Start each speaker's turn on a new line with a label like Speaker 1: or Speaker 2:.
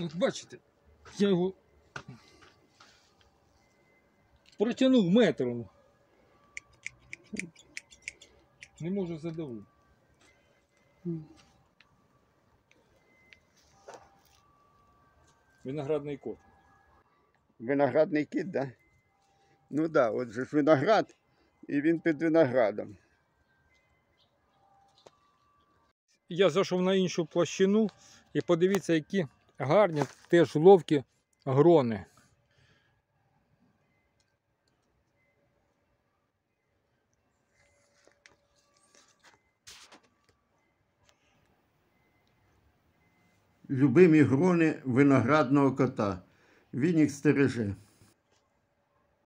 Speaker 1: От бачите, я його протягнув метром. Не можу задавити. Виноградний кот.
Speaker 2: Виноградний кіт, да? Ну так, да, от же ж виноград, і він під виноградом.
Speaker 1: Я зайшов на іншу площину і подивіться, які гарні теж ловкі грони.
Speaker 2: Любимі грони виноградного кота. Він їх стереже.